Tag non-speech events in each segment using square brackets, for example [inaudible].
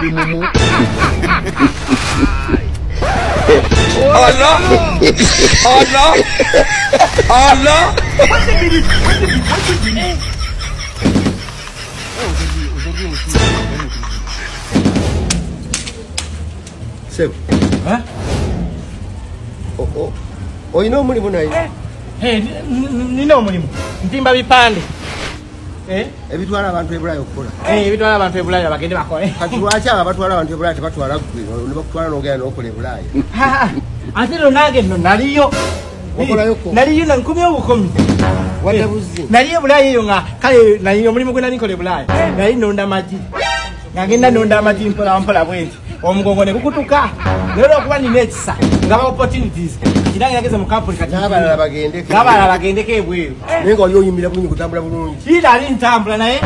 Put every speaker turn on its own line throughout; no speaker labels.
bi
mu mú. ọ̀nà
ọ̀nà ọ̀nà. Sev. Ha? O, o, oina omulimu naye?
Eh, hey, nina omulimu ntimba bipande
ebitwala abantu ebulayo okukola.
Eh, ebitwala abantu ebulaya bagende bakole. [laughs]
Kati lwaki abo batwala abantu ebulaaya tebatwala gwe? Nebakutwala nogenda nokola ebulaaya.
Ate no nange no naliyo. Naliyo nankumi obukomi
wadde buzi
eyo nga kale naliyo omulimu gwe nali nkola ebulaya nali nonda magi nga ngenda nonda amagi mpola mpola bwenti omugongo nekukutuka lero okuba nina ekisa ngaba opportunities. Kirangirageze mu kampuni
katiabalala bagendeko
ebweru. Eh.
Naye nga oli oyimirira bulungi kutambula bulungi.
Ira ali ntambula naye.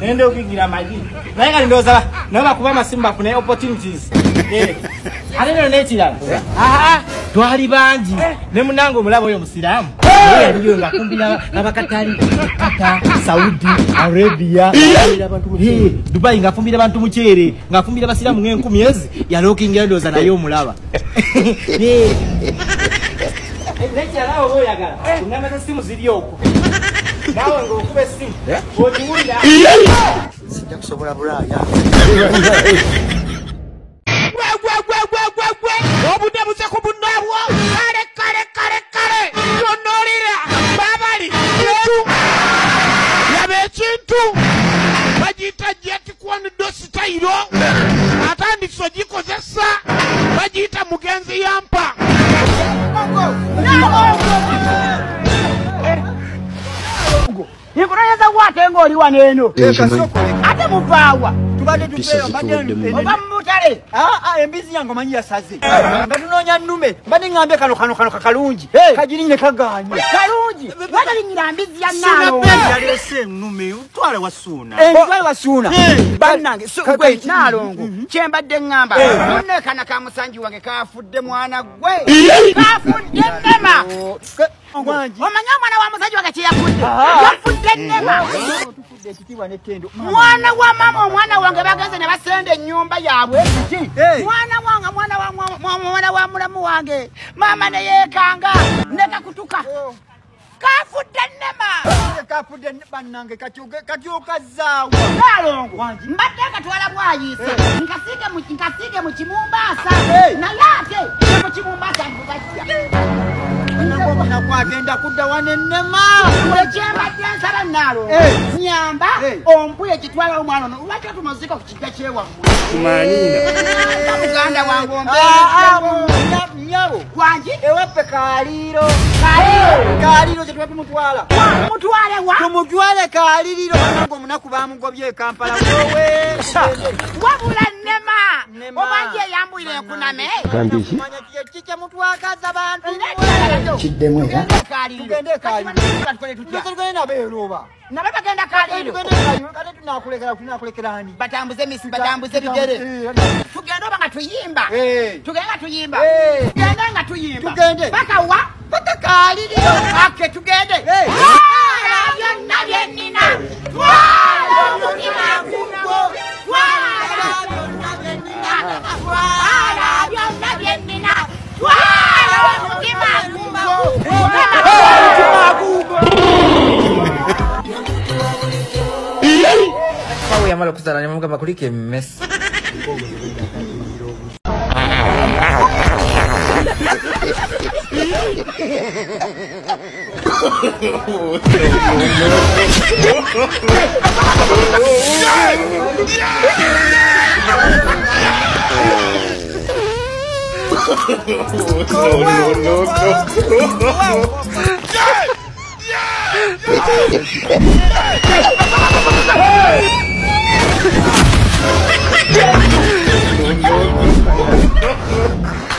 Nende okingira amagi. Naye nga nindooza nabo bakuba amasimu bafune opportunities. Eh. Ate neno nekirala twali bangi. Ne munange omulaba oyo omusiraamu. Naye yaliyo nga kumbira abakatali kata saudi arabia. Eh, dubai ngaafumbira bantu mukyere ngaafumbira basiraamu ng'enkumi ezi yalookingira ndowooza naye omulaba. [laughs] Eh. nekirala oba oyagala ungamba zesimu ziri okwo. Nawe ngaokuba esimu ogiwulira
sijja kusobola bulaaya [laughs]
mugenzi yampa.
Nkunoyeza wate ngaoli wano eno. Ate muvaawa
tubadde tuveeyo mbadde
oba mumutale
embizi yange omanyi yasaze. Nga tunoonya nnume mbadde ŋŋambye kano kano kano kakalungi kagirinye kaganye.
Kalungi! Watalinyira mbizi ya
Suuna
nalo
pe! Yaleese ennume utwale wa suuna
entwale wasuuna bannange naalongo kyembadde ŋŋamba. Munekana ka musanji wange kafudde mwana gwe. Kafudde nnema.
Ogwangi.
omanyi omwana wa musanji wange kyeyafudde yafudde
n'ettendo.
Mwana wa mama omwana wange bagenze ne basenda ennyumba yaabwe kiki mwana wange mwana wa mwa- mwa- mwana wa mulamu wange maama ne yeekanga ne kakutuka. Kafudde nnema.
Kafudde bannange Wangi.
mbadde katwala bwayiise nkasiige mu- kimumbaasa
Hey.
naye ate mu kimumbaasa ntubajja
nakwagenda kudda wano ennema.
Ekyembadde naalongo
Hey.
nyamba
Hey.
ompuya ekitwala omwana ono. Lwaki otumazika ku kijja kyewammwe muganda wange ombeera
nyabo
gwangi
ewaffe kaaliiro
kale
kaaliiro kye tuba tumutwala.
Mutwale wa?
Tumutwale kaaliriro banange omunaku bamugobye e kampala wowe
wabula nnema
Nnema.
obanji eyambwire enkuname
manya kyeki kyemutwagaza bantu.
Kiddemu era
Tugende e Kaliiro. tugende nabeeroba
nabe bagenda kaliro
ate tunakulekera tunakulekera ani?
Batambuze misi batambuze bigere. tugende oba nga tuyimba. Tugende nga tuyimba. Tugende nga tuyimba.
Tugende.
paka wa?
Paka kaaliriro
ake tugende Kulikim
mes. no, no, no, no. Oh, my
God.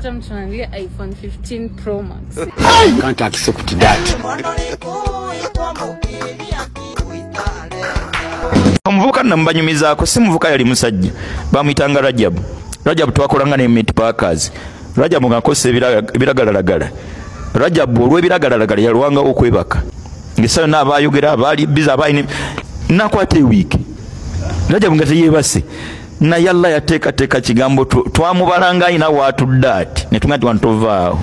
Wish naweza pata mtu anaambia iPhone 15 Pro Max.
Can't accept that.
omuvubuka nno mubanyumizaako si muvubuka yali musajja. Bamwyitanga rajabu rajabu twakolanga ne met parkers. Rajabu ngaakozesa ebira- ebiragalalagala rajabu olw'ebiragalalagala yalwangawo okwebaka. Ngaesayo naabayogera abaali biza abaali nakwata ewiiki. Rajabu nga teyeebase naye alla yateekateeka kigambo tw- twamubalanga ayina waatudde ati. Netuga nti wantovaawo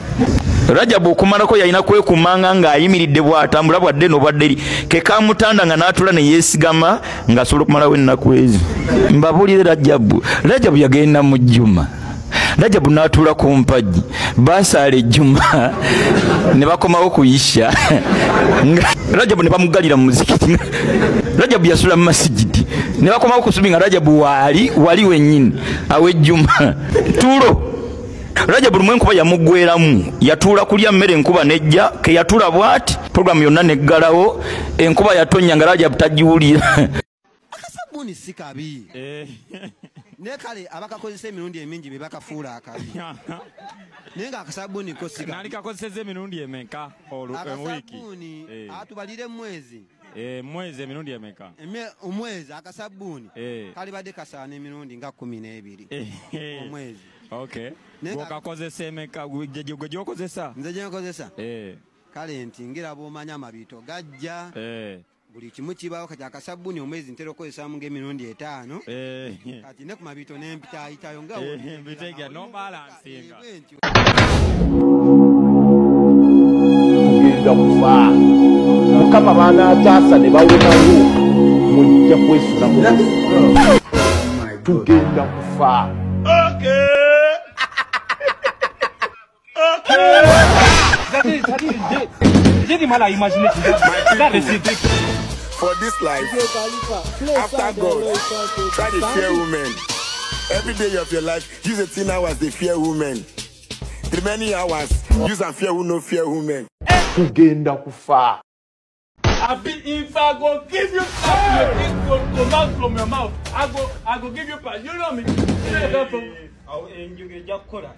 rajabu okumalako yalina kwekumanga ng'ayimiridde bw'atambula bwadde nobwadde eri. Kekamutanda nga n'atula ne yeesigama ng'asobola okumalawo ennaku ezo. Mbabuulire rajabu. Rajabu yagenda mu jjuma. Rajabu n'atuula ku mpagi. Basaala ejjuma. Ne bakomawo kuyisha [laughs] Nga- rajabu ne bamugalira mu muzikiti. Rajabu yasula mu masigidi ne bakomawo kusubi nga rajabu waali wali wennyini aw'ejjuma tulo rajabu lumu enkuba yamuggweramu yatuula kulya mmere enkuba nejja ke yatuula bw'ati puroguramu yonna neggalawo enkuba yatonnya nga rajabu tagiwulira.
Akasabbuuni si kabi. Naye kale abakakozesa emirundi emingi be bakafuula akabi. Naye nga akasabbuuni ko si kabi.
Nalikakozeseza emirundi emeka
akasabbuuni
Eh.
atubalire mwezi.
Eh, mwezi emirundi emeka
Eme- omwezi akasabbuuni
Eh.
kalibadde kasaana emirundi nga kumi n'ebiri omwezi nga-
gwokakozesa emeka gwe gyokozesa?
Nze gyenkozesa kale nti ngira bwomanya amabiito gajja. Buli kimu kibawo kati akasabbuuni omwezi ntera okukozesamu ng'emirundi etaano. Kati ne ku mabiito n'empitayitayo nga
Eh, bitegera no
kufa mukama baanaataasa ne bawonawo mujja kwesula tugenda kufa
J'ai du mal à imaginer.
For this life, after God, try to fear women. Every day of your life, use 18 hours to fear women. The many hours, use and fear who no fear women.
tugenda kufa
Abi, if I go give you pass, your thing go come out from your mouth. I go, I go give you pass. You know me. You know that from.
awo enjoge ejja kukola.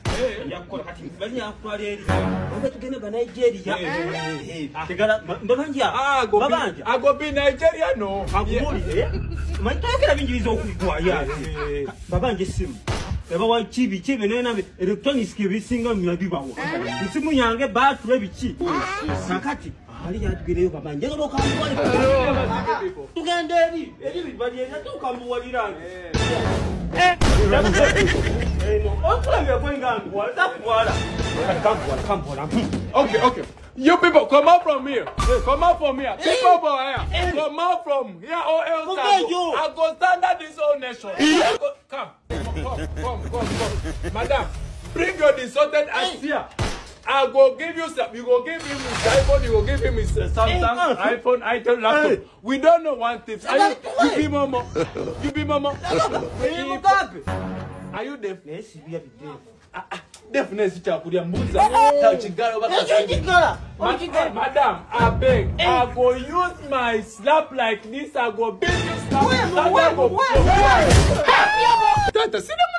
Ejja kukola. Kati bali akutwala eri. Oba tugende ba nigeria. Tegala mbabanja babanja
I go be Nigeria, no.
akubulire manyitayogera binjiriza okwigwayo ate babanja essimu ebawa kibi kibi nenabe electronics ebisinga mya bibawa nsimu yange batula ebiki kakati ali yatugireyo babanja njagala okambuwalira tugende eri eri bibali eri ate okambuwalirange okulabira gwenga nkuwala takuwala kampuwala kampuwala
Okay, okay. You people, come out from here. Come out from here. People over here. Come out from here or else I go, I go standard this whole nation. I go, come. Come, come, come, come. Madam, bring your distorted ass here. I go give you some. You go give him his iPhone. You go give him his uh, Samsung, iPhone, iPhone, laptop. We don't know one thing. Are you, you be mama. You be mama. Are you deaf?
Yes, we are deaf.
Ah, ah, deafness chakulya mbuza tachigala
Chigala.
Ma- madam i beg. I go use my slap like this. I go beat you slap I go tata sine mu nigeria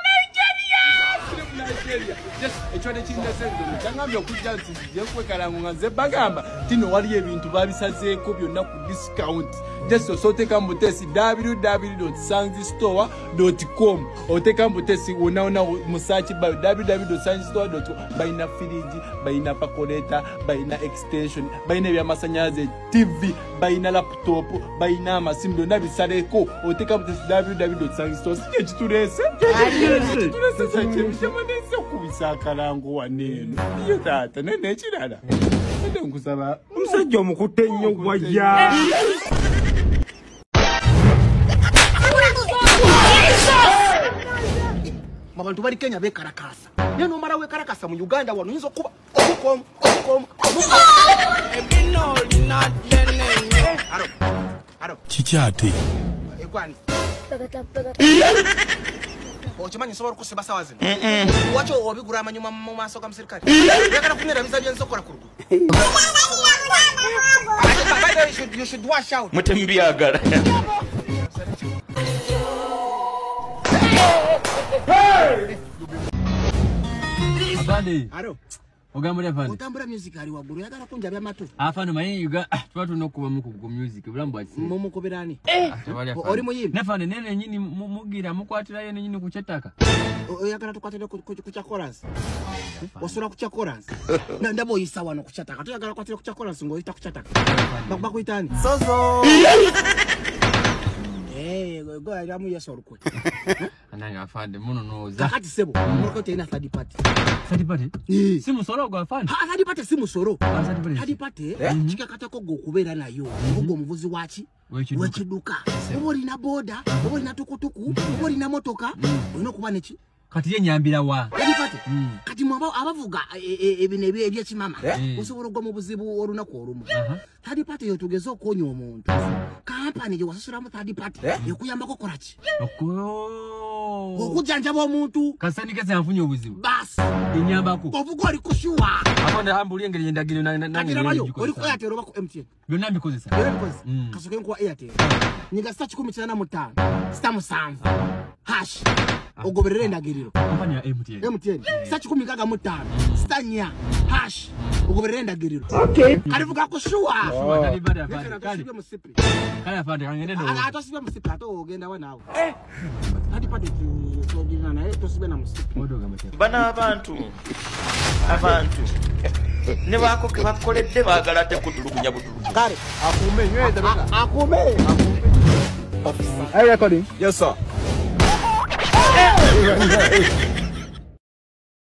kirina sente kyangambye okujja nti nzije kwekalango nga nze bagamba tino waliyo ebintu babisazeeko byonna ku discount. Just osooteka mubutesi www.sanzistore.com oteeka mubutesi wonawona musaaki bayo www.sanzistore.com balina firiji balina pakoleta balina extension balina ebyamasanyalaze tv balina laptop balina amasimu byonna bisaleko. Oteeka mubutesi www.sanzistore si kyekitulese kyekitulese okubisa akalango waneeno iyo tata nenekirala ede nkusaba
omusajja omukutte ennyo wajja
abantu bali kenya bekalakasa naye nomala wekalakasa mu uganda wano oyinza okuba omukomu omukomu
kiki ate
okimanyi nsobola okusiba sawa zino.
Mm-mm.
obigula amanyuma mu maaso ga musirikale yagala kunyerabiza byensokola ku lugu way, you should- you should wash out
mutemubyagala
afande
alo
ogamba oli afande
otambula music ali waggulu oyagala kunjabya matu
afande maye yuga tuba tulina okubamu ku music bulamu bwakisi
mumukuberani oli muyimbi?
Nafande nene nenyini mu- mugira mukwatirayo nenyini ku kyettaka
O- oyagala tukwatire ku ku- ku kya kolansi osula ku kya kolansi [laughs] Na- ndaba oyisa wano ku kyataka toyagala kwatire ku kya kolansi ng'oyita ku kyataka Ba- bakuyitani sozo [laughs] goyaliramu yesu olukwe [laughs]
anange afande muno nooza
kakati sebo muloko terina third party.
Third party? Si musolo gwa afande?
Third party si musolo
third party.
Third party
Eh?
kikakatako gwe okubeera nayo ogwo omuvuzi waki
W'ekiduka.
oba olina boda oba olina tukutuku oba olina motoka. Olina okuba neki
kati yenyambira wa?
Third party kati mwe aba- abavuga e- e- ebino ebye- ebyekimama
Eh.
osobola ogwa mu buzibu olunaku olumu. Third party yo tugeze okwonya omuntu. Kampani gye wasasulamu third party ekuyambako kolaki okujjanjaba omuntu.
Kasandike zanfunye obuzibu?
Basi
enyambako.
Ovuga oli kushuwa
afande hambuli engeri yendagiro
kagirabayo oli ku airtel oba ku mtn
byonna mbikozesa
byonna bikozesa kasoke nkuwa airtel. Nyiga sita kikumi kinana mu ttaano sita musanvu hash. Ogoberere endagiriro
kampani ya MTN
MTN eh. sachi kumikaga mutano. Stanya. Hash. Ogoberere endagiriro okay. Alivuga
kushuwa oh. kali bada afande
kali. musipi
kali afande kangende ndo
atosibe musipi atogenda wanawo eh. Hadi pade tugina na eh tosibe na musipi
bana abantu abantu. Ne bakoledde baagala tekudulugunya budulugunya.
Kale akume nyweza akume.
Are you recording?
Yes, sir. [laughs] [laughs] right, right.